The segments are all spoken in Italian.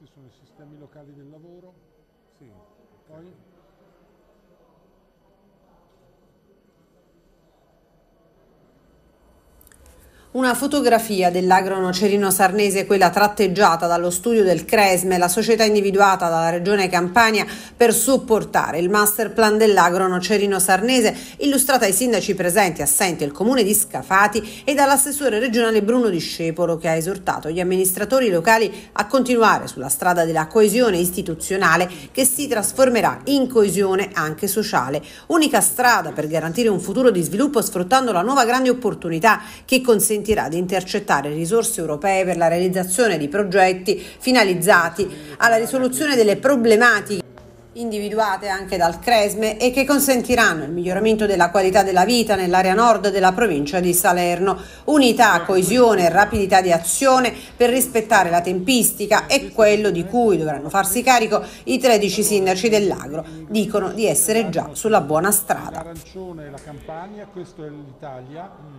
questi sono i sistemi locali del lavoro. Sì. Poi Una fotografia dell'agronocerino sarnese, quella tratteggiata dallo studio del Cresme, la società individuata dalla regione Campania per supportare il master plan dell'agronocerino sarnese, illustrata ai sindaci presenti assenti al comune di Scafati e dall'assessore regionale Bruno Discepolo che ha esortato gli amministratori locali a continuare sulla strada della coesione istituzionale che si trasformerà in coesione anche sociale, unica strada per garantire un futuro di sviluppo sfruttando la nuova grande opportunità che consente consentirà di intercettare risorse europee per la realizzazione di progetti finalizzati alla risoluzione delle problematiche individuate anche dal Cresme e che consentiranno il miglioramento della qualità della vita nell'area nord della provincia di Salerno. Unità, coesione e rapidità di azione per rispettare la tempistica è quello di cui dovranno farsi carico i 13 sindaci dell'agro. Dicono di essere già sulla buona strada.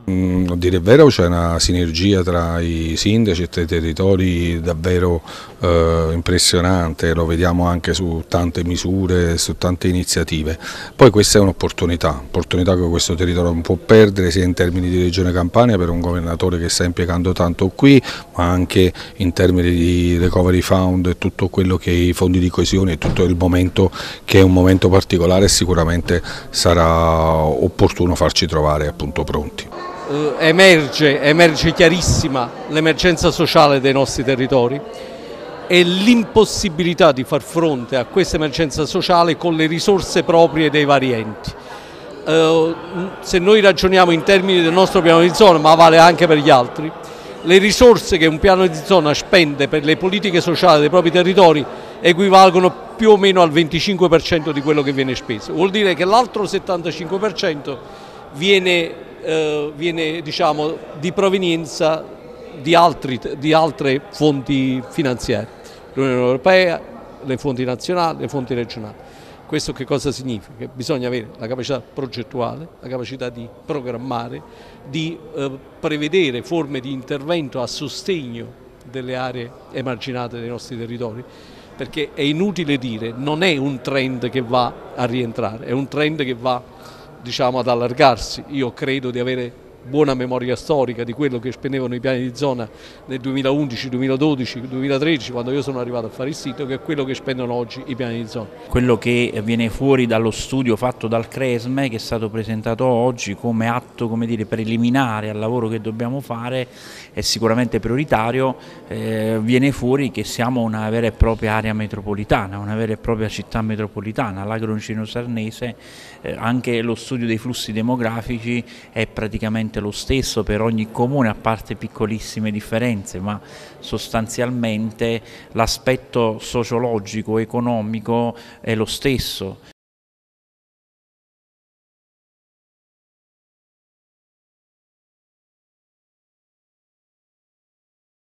Mm, a dire il vero c'è una sinergia tra i sindaci e tra i territori davvero eh, impressionante, lo vediamo anche su tante misure su tante iniziative. Poi questa è un'opportunità, un'opportunità che questo territorio non può perdere sia in termini di Regione Campania per un governatore che sta impiegando tanto qui, ma anche in termini di recovery fund e tutto quello che i fondi di coesione e tutto il momento che è un momento particolare sicuramente sarà opportuno farci trovare appunto pronti. Uh, emerge, emerge chiarissima l'emergenza sociale dei nostri territori e l'impossibilità di far fronte a questa emergenza sociale con le risorse proprie dei vari enti. Eh, se noi ragioniamo in termini del nostro piano di zona, ma vale anche per gli altri, le risorse che un piano di zona spende per le politiche sociali dei propri territori equivalgono più o meno al 25% di quello che viene speso. Vuol dire che l'altro 75% viene, eh, viene diciamo, di provenienza di, altri, di altre fonti finanziarie l'Unione Europea, le fonti nazionali, le fonti regionali. Questo che cosa significa? Che bisogna avere la capacità progettuale, la capacità di programmare, di eh, prevedere forme di intervento a sostegno delle aree emarginate dei nostri territori, perché è inutile dire, non è un trend che va a rientrare, è un trend che va diciamo, ad allargarsi. Io credo di avere buona memoria storica di quello che spendevano i piani di zona nel 2011, 2012, 2013 quando io sono arrivato a fare il sito che è quello che spendono oggi i piani di zona. Quello che viene fuori dallo studio fatto dal Cresme che è stato presentato oggi come atto come dire, preliminare al lavoro che dobbiamo fare è sicuramente prioritario, eh, viene fuori che siamo una vera e propria area metropolitana, una vera e propria città metropolitana, l'agroncino sarnese, eh, anche lo studio dei flussi demografici è praticamente esattamente lo stesso per ogni comune, a parte piccolissime differenze, ma sostanzialmente l'aspetto sociologico, economico è lo stesso